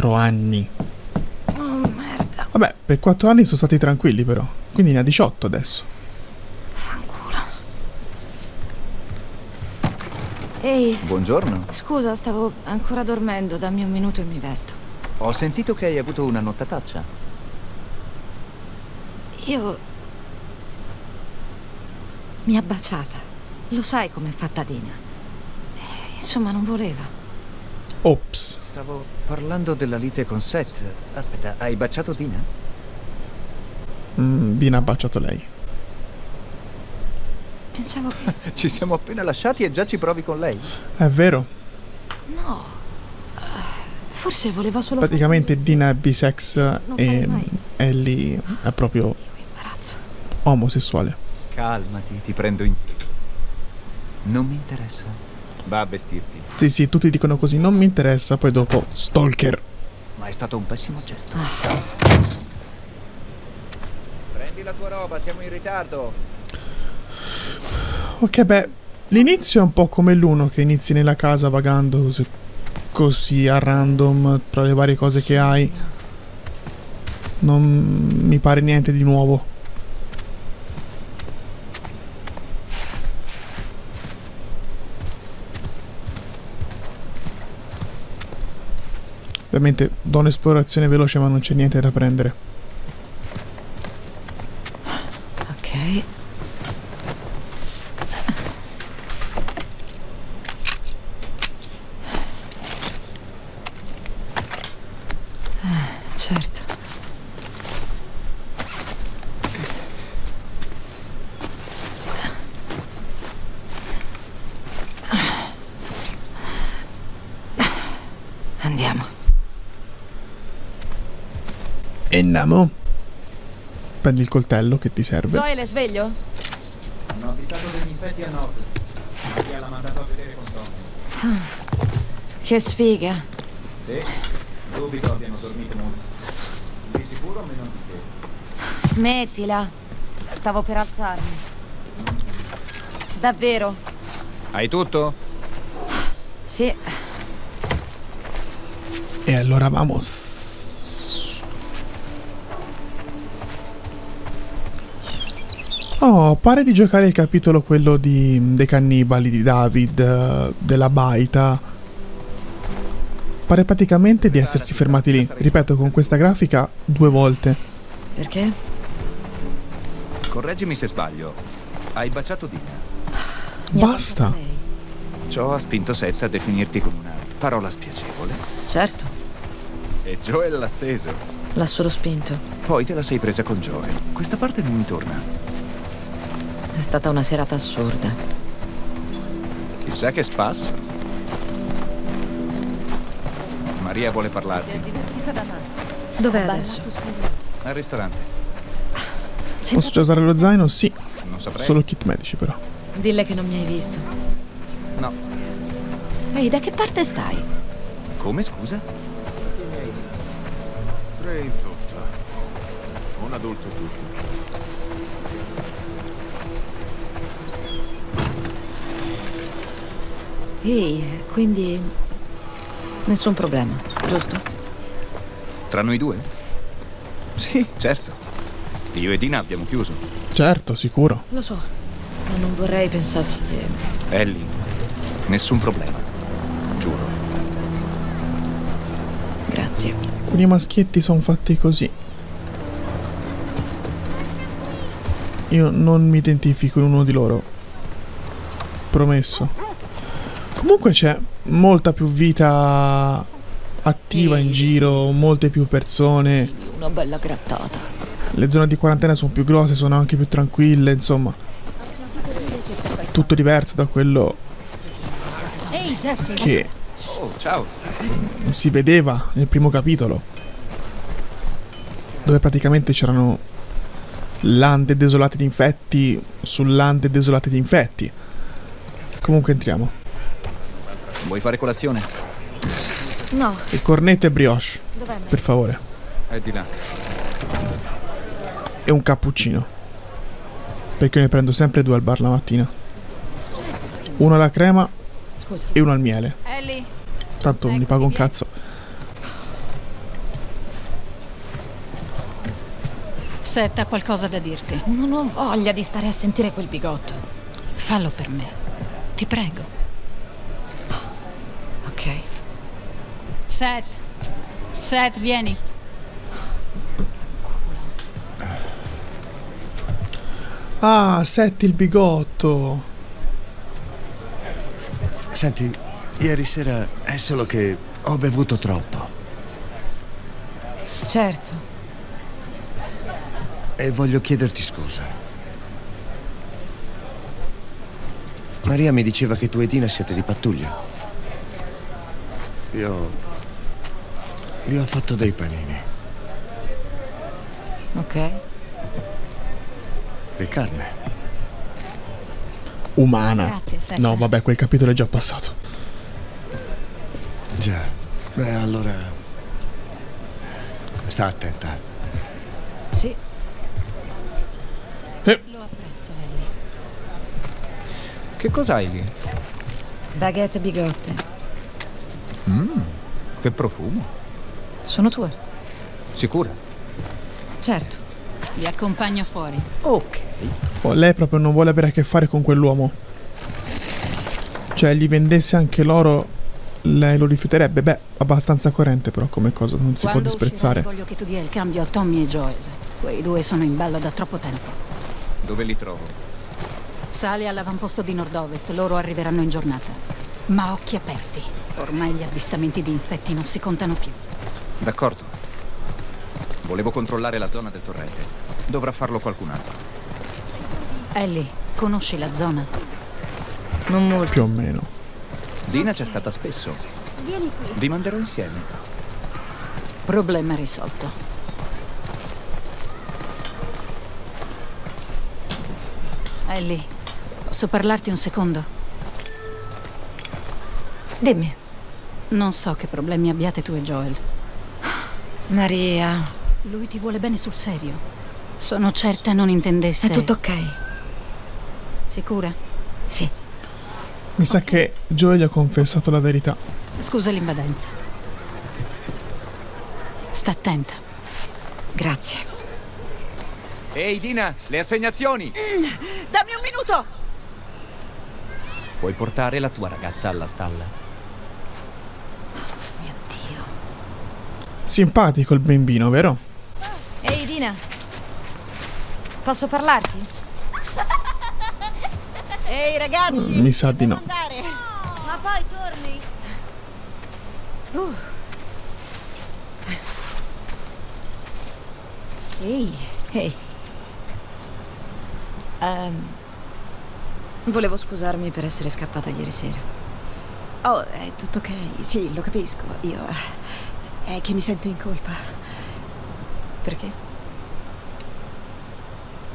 4 anni. Oh, merda. Vabbè, per 4 anni sono stati tranquilli però. Quindi ne ha 18 adesso. Fanculo. Ehi, Buongiorno. scusa, stavo ancora dormendo. Dammi un minuto e mi vesto. Ho sentito che hai avuto una nottataccia. Io... Mi ha baciata. Lo sai com'è fatta Dina. Eh, Insomma, non voleva. Ops. Stavo parlando della lite con Seth. Aspetta, hai baciato Dina? Mm, Dina ha baciato lei. Pensavo che... Ci siamo appena lasciati e già ci provi con lei? È vero. No. Forse voleva solo... Praticamente Dina è bisex Non e. Ellie è proprio Che imbarazzo. omosessuale. Calmati, ti prendo in. Non mi interessa. Va a vestirti. Sì, sì, tutti dicono così, non mi interessa, poi dopo stalker. Ma è stato un pessimo gesto. Ah. Prendi la tua roba, siamo in ritardo. Ok, beh, l'inizio è un po' come l'uno che inizi nella casa vagando così, così a random tra le varie cose che hai. Non mi pare niente di nuovo. Ovviamente do un'esplorazione veloce ma non c'è niente da prendere. Ok. Ah, Certo. Andiamo. Namo. Prendi il coltello che ti serve. Joel è sveglio? Hanno avvisato degli infetti a nord. Maria l'ha mandato a vedere con Tommy. Che sfiga. Sì, dubito abbiano dormito molto. Di sicuro meno di te. Smettila. Stavo per alzarmi. Davvero? Hai tutto? Sì. E allora vamos. Oh, pare di giocare il capitolo quello di, dei cannibali di David, eh, della baita. Pare praticamente di essersi fermati lì, ripeto, con questa grafica due volte. Perché? Correggimi se sbaglio. Hai baciato Dina. Ha Basta. Ciò ha spinto Seth a definirti con una parola spiacevole. Certo, E Joel l'ha steso. l'ha solo spinto. Poi te la sei presa con Joel. Questa parte non mi torna. È stata una serata assurda. Chissà che spasso. Maria vuole parlarti. Dov'è adesso? Al ristorante. Posso già usare lo zaino? Sì, Non saprei. solo kit medici però. Dille che non mi hai visto. No. Ehi, da che parte stai? Come scusa? Tre in tutta. Un adulto tutto. Ehi, quindi... Nessun problema, giusto? Tra noi due? Sì, certo. Io e Dina abbiamo chiuso. Certo, sicuro. Lo so, ma non vorrei pensassi che... Ellie, nessun problema. Giuro. Grazie. Alcuni maschietti sono fatti così. Io non mi identifico in uno di loro. Promesso. Comunque c'è molta più vita attiva in giro, molte più persone. Una bella grattata. Le zone di quarantena sono più grosse, sono anche più tranquille, insomma. Tutto diverso da quello Ehi, Jesse! che Oh, ciao. si vedeva nel primo capitolo. Dove praticamente c'erano lande desolate di infetti su lande desolate di infetti. Comunque entriamo. Vuoi fare colazione? No. Il cornetto e brioche. Dov'è? Per favore. È di là. E un cappuccino. Perché ne prendo sempre due al bar la mattina. Uno alla crema Scusa. e uno al miele. Ellie. Tanto ecco, mi pago un cazzo. Setta ha qualcosa da dirti. Non ho voglia di stare a sentire quel bigotto. Fallo per me. Ti prego. Ok. Seth. Seth, vieni. Ah, Seth il bigotto. Senti, ieri sera è solo che ho bevuto troppo Certo. e voglio chiederti scusa. Maria mi diceva che tu e Dina siete di pattuglia. Io... Vi ho fatto dei panini. Ok. E carne. Umana. Grazie, Seth. No, vabbè, quel capitolo è già passato. Già. Beh, allora... Sta attenta. Sì. Lo apprezzo, Ellie. Che cos'hai lì? Baguette e bigotte. Che profumo. Sono tue. Sicura? Certo. Vi accompagno fuori. Ok. Oh, lei proprio non vuole avere a che fare con quell'uomo. Cioè, gli vendesse anche l'oro, lei lo rifiuterebbe. Beh, abbastanza coerente però come cosa, non si può Quando disprezzare. uscirai, voglio che tu dia il cambio a Tommy e Joel. Quei due sono in ballo da troppo tempo. Dove li trovo? Sali all'avamposto di nord-ovest, loro arriveranno in giornata. Ma occhi aperti. Ormai gli avvistamenti di infetti non si contano più. D'accordo. Volevo controllare la zona del torrente. Dovrà farlo qualcun altro. Ellie, conosci la zona? Non molto. Più o meno. Dina c'è stata spesso. Vieni qui. Vi manderò insieme. Problema risolto. Ellie, posso parlarti un secondo? Dimmi. Non so che problemi abbiate tu e Joel. Maria. Lui ti vuole bene sul serio. Sono certa non intendesse. È tutto ok? Sicura? Sì. Mi sa che Joey gli ha confessato la verità. Scusa l'invadenza. Sta attenta. Grazie. Ehi, Dina, le assegnazioni! Dammi un minuto! Puoi portare la tua ragazza alla stalla? Simpatico il bambino, vero? Ehi, Dina. Posso parlarti? Ehi ragazzi, Mi sa di no. andare. Ma poi torni. Uh. Ehi, Ehi. Ehm, volevo scusarmi per essere scappata ieri sera. oh, è tutto ok. Sì, lo capisco. Io eh, è che mi sento in colpa Perché?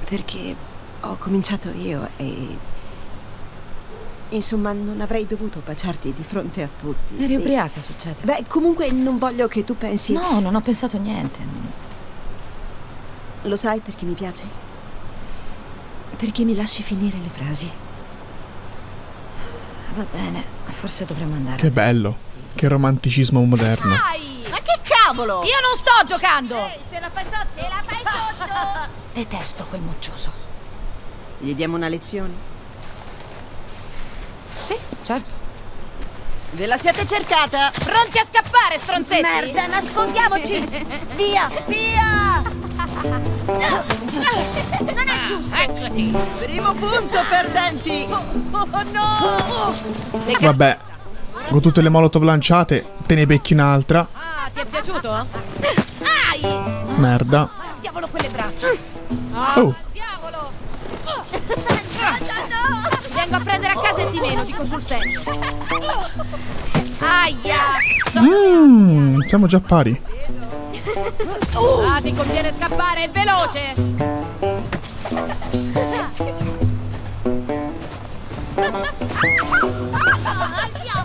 perché ho cominciato io e insomma non avrei dovuto baciarti di fronte a tutti. Eri E- ubriaca, succede. Beh, comunque non voglio che tu pensi No, non ho pensato niente. Lo sai perché mi piaci? Perché mi lasci finire le frasi. Va bene, forse dovremmo andare. Che bello. Che romanticismo moderno. Ma che cavolo! Io non sto giocando! te la fai sotto! Te la fai sotto! Detesto quel moccioso. Gli diamo una lezione? Sì, certo. Ve la siete cercata? Pronti a scappare, stronzetti? Merda, nascondiamoci! Via! Via! Non è giusto! Eccoti! Primo punto, perdenti! Oh, oh, no! Vabbè. Con tutte le molotov lanciate, te ne becchi un'altra. Ah, ti è piaciuto? Ai! Merda. Diavolo quelle braccia! Ah, Oh. diavolo! Vengo a prendere a casa e di meno, dico sul serio. Aia! Mmm, siamo già pari. Ah, ti conviene scappare, veloce!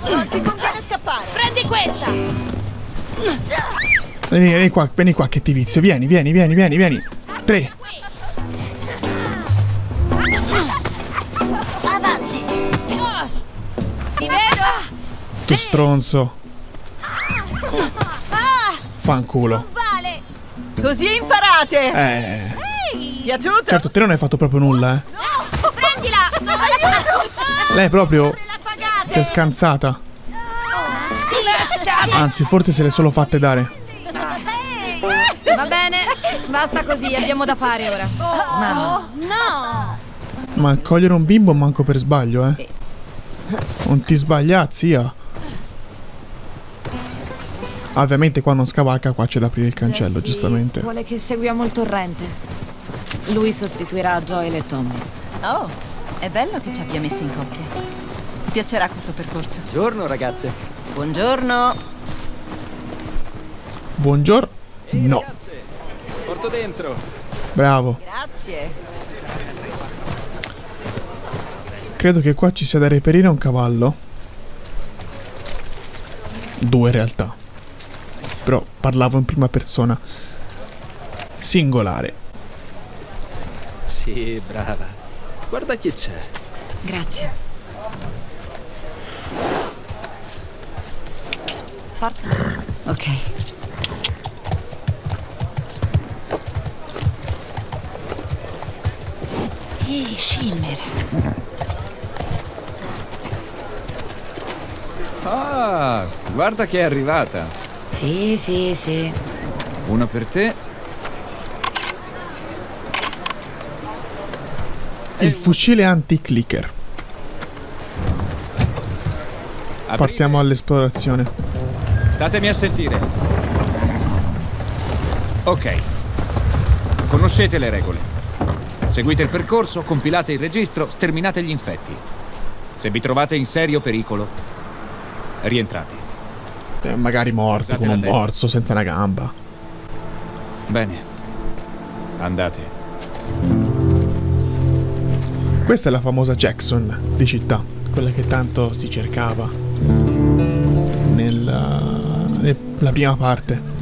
Non ti conviene scappare! Prendi questa! Vieni, vieni qua, vieni qua che ti vizio. Vieni, vieni, vieni, vieni, vieni. Tre. Avanti! Ti vedo! Sto stronzo. Fanculo. Vale! Così imparate! Eh. Piaciuto? Certo, te non hai fatto proprio nulla, eh. Prendila! Aiuto! Lei proprio ti è scansata. Anzi, forse se le solo fatte dare. Va bene, basta così, abbiamo da fare ora. Mamma, No! Ma cogliere un bimbo manco per sbaglio, eh. Sì. Non ti sbaglia, zia. Ah, Ovviamente qua non scavacca, qua c'è da aprire il cancello, Jessie giustamente. Vuole che seguiamo il torrente. Lui sostituirà Joel e Tommy. Oh, è bello che ci abbia messi in coppia. Mi piacerà questo percorso. Buongiorno ragazze. Buongiorno. Buongiorno. No, porto dentro. bravo. Grazie. Credo che qua ci sia da reperire un cavallo. Due in realtà. Però parlavo in prima persona. Singolare. Sì, brava. Guarda chi c'è. Grazie. Forza. Ok. Ehi, Shimmer. Ah, guarda che è arrivata. Sì, sì, sì. Una per te. Il fucile anti-clicker. Partiamo all'esplorazione. Datemi a sentire. Ok. Conoscete le regole. Seguite il percorso, compilate il registro, sterminate gli infetti. Se vi trovate in serio pericolo, rientrate. Eh, magari morti Scusate con un morso senza una gamba. Bene. Andate. Questa è la famosa Jackson di città, quella che tanto si cercava nella, nella prima parte.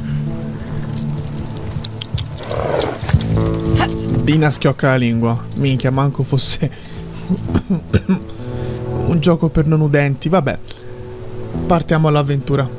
Dina schiocca la lingua. Minchia, manco fosse un gioco per non udenti. Vabbè, partiamo all'avventura.